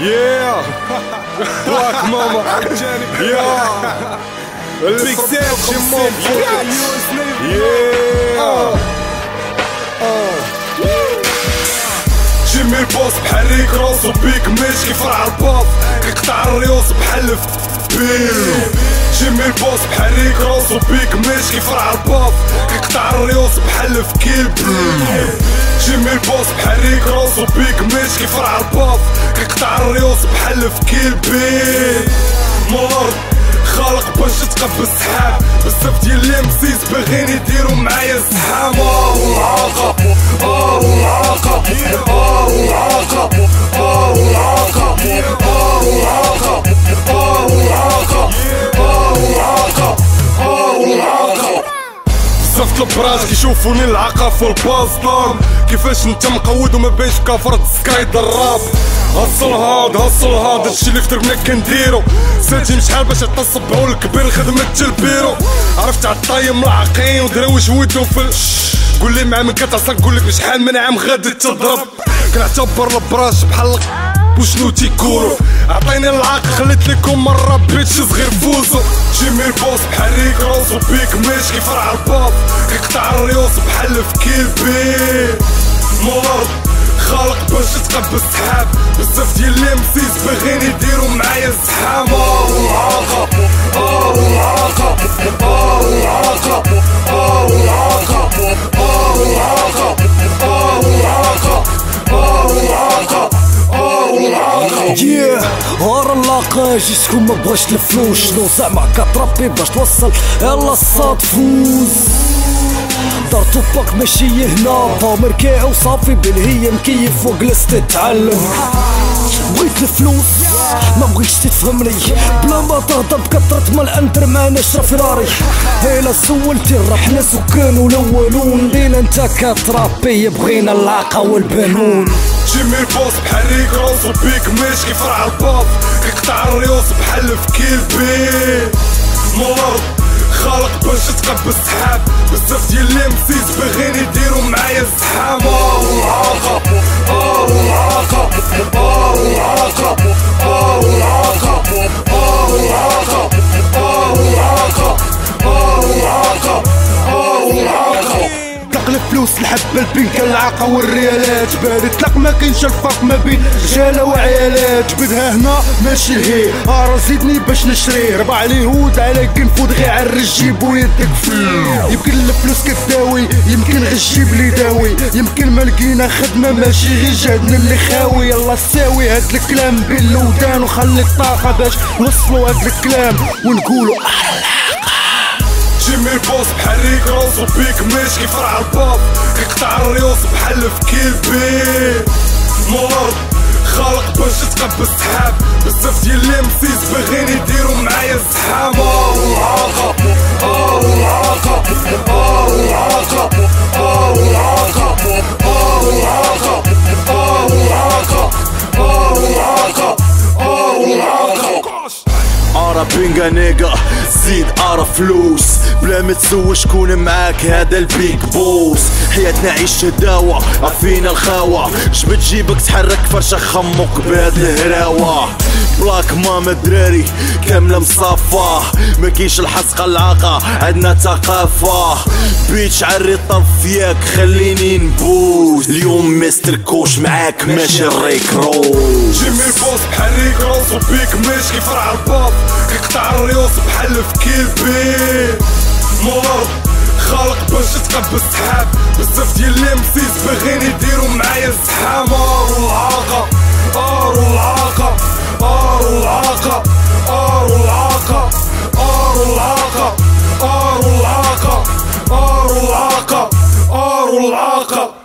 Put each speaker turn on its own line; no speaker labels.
ياه بلاك ماما ياه البيكسل شموم ياه جيمي البوس بحال ريك روس وبيك ميش كيفرع الباف كيقطع الريوس بحال بيم جيمي البوس بحال ريك روس وبيك ميش كيفرع الباف كيقطع الريوس بحال في كيبل جيمي البوس بحال ريك راسو بيك ماشي كيف راه الباص كيقطع الريوس بحال في كيل مرض خالق باش تقب السحاب. بزاف ديال بزاف البراج كيشوفوني العاقة في الباصدان كيفاش انت مقود وما بينش كفرت سكاي الراب هصل هاد هصل هاد هادشي اللي في دربنا كنديرو. ساتي شحال باش يتصبعو الكبير خدمة البيرو. عرفت عالطايم ملعقين ودراوش ودو في قول لي مع من كتصل قول لك بشحال من عام غادي تضرب. كنعتبر البراش بحال وشنو تيكولو عطيني العاق خليت لكم مرة بيتش صغير فوزو جيمي البوس بحال ريك راسو بيك ماشي كيف راه الباص كيقطع الريوس بحال في كيل بي مرض خالق باش تقب السحاب. بزاف ديال لي مسيس باغيين يديرو معايا الزحام. آه
Yeah. هار اللاقا ما بغاش الفلوس شنو زعما كتربي باش توصل يلا الصاد فوز دار توباك ماشي هنا بامر كاع وصافي بالهي مكيف وجلست تتعلم بغيت الفلوس ما بغيتش تفهمني بلا ما تهضر بكثرة ما الاندر ما نشرى فيراري هيلا سولتي الراب حنا سكان الاولون دينا انت كترابي بغينا العاقة والبنون
جيمي البوس بحال ريك راسو بيك ماشي كيف راه الباص كيقطع الريوس بحال في بي مرض خالق باش تقب السحاب. بزاف ديال لي مسيس باغيين يديرو معايا الزحام. آه العاقة آه العاقة آه العاقة
الفلوس الحبة البنكة العاقة والريالات. بارد طلق ما كاينش الفرق ما بين رجالة وعيالات. جبدها هنا ماشي لهي آرا زيدني باش نشري. ربع اليهود على كنفود غير عرج جيبو يدك فيه يمكن الفلوس كداوي يمكن غير جيب لي داوي. يمكن ما لقينا خدمة ماشي غير جهدنا اللي خاوي. يلا ساوي هاد الكلام بين الودان وخلي الطاقة باش نوصلوا هاد الكلام. ونقولوا
جيمي البوس بحال ريك راسو بيك ماشي كيف راه شعر الريوس بحال في كيفي. مورد خالق باش تقبس السحاب بزاف ديال لي مسيس باغيين يديرو معايا
الزحامة والعاقة آه زيد ارا فلوس. بلا ما تسوى شكون معاك هذا البيك بوس. حياتنا عيش هداوة عفينا الخاوة جبت جيبك تحرك فرشة خمك بهاد الهراوة؟ بلاك ماما دراري كاملة مصافة. ما كاينش الحسقة العاقة عندنا ثقافة. بيتش عري طرف ياك خليني نبوس. اليوم مستر كوش معاك ماشي الريك روز.
جيمي البوس بحال ريك راسو بيك ماشي كيف راه الباص. كيقطع الريوس بحال في كيف بيه مور خلق باش تقب السحاب بزاف ديال لي مسيس باغيين يديرو معايا الزحام. ار والعاقة ار والعاقة ار والعاقة ار والعاقة ار والعاقة ار والعاقة ار والعاقة ار والعاقة